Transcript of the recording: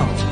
Oh.